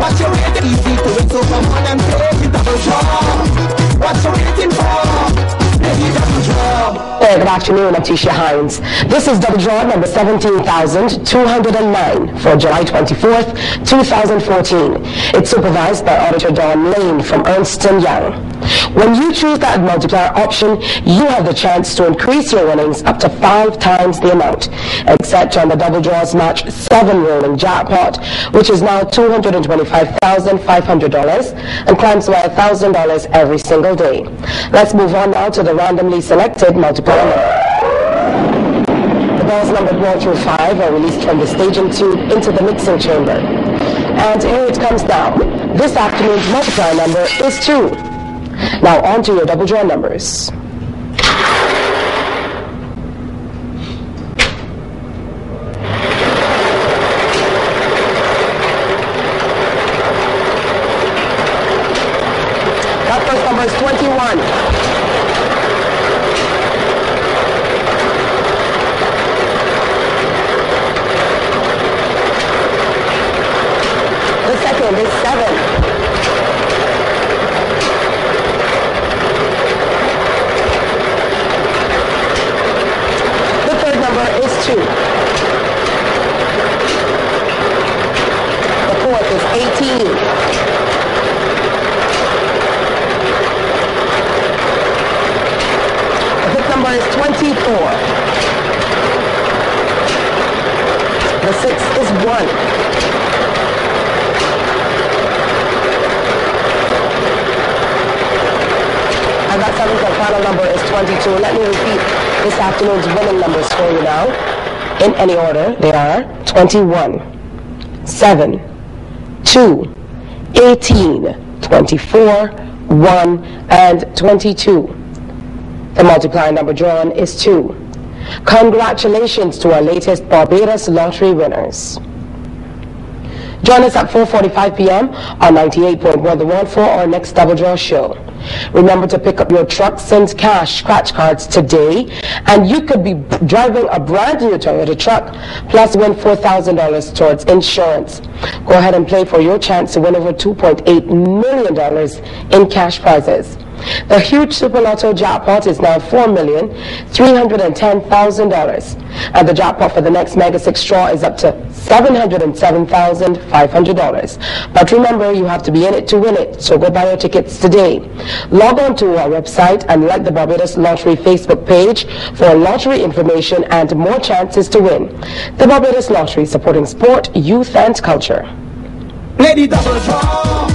What's your waiting? Easy to win, so come on and take it double draw. What's you waiting for? Hey, good afternoon, I'm Tisha Hines. This is double draw number 17,209 for July 24th, 2014. It's supervised by Auditor Don Lane from Ernst & Young. When you choose that multiplier option, you have the chance to increase your winnings up to five times the amount, except on the double draws match 7 rolling jackpot, which is now $225,500 and climbs by $1,000 every single day. Let's move on now to the randomly selected multiplier balls numbered 1 through 5 are released from the staging tube into the mixing chamber. And here it comes now. This afternoon's multiplier number is 2. Now on to your double draw numbers. That first number is 21. The second is 7. The third number is 2. The fourth is 18. The fifth number is 24. The sixth is 1. And that seventh and final number is 22. Let me repeat this afternoon's winning numbers for you now. In any order, they are 21, 7, 2, 18, 24, 1, and 22. The multiplier number drawn is 2. Congratulations to our latest Barbados lottery winners. Join us at 4.45 p.m. on 98.1 The One for our next Double Draw show. Remember to pick up your Truck Sends Cash scratch cards today, and you could be driving a brand new Toyota truck, plus win $4,000 towards insurance. Go ahead and play for your chance to win over $2.8 million in cash prizes. The huge Super Lotto jackpot is now $4,310,000. And the jackpot for the next Mega 6 draw is up to $707,500. But remember, you have to be in it to win it, so go buy your tickets today. Log on to our website and like the Barbados Lottery Facebook page for lottery information and more chances to win. The Barbados Lottery supporting sport, youth and culture. The double draw.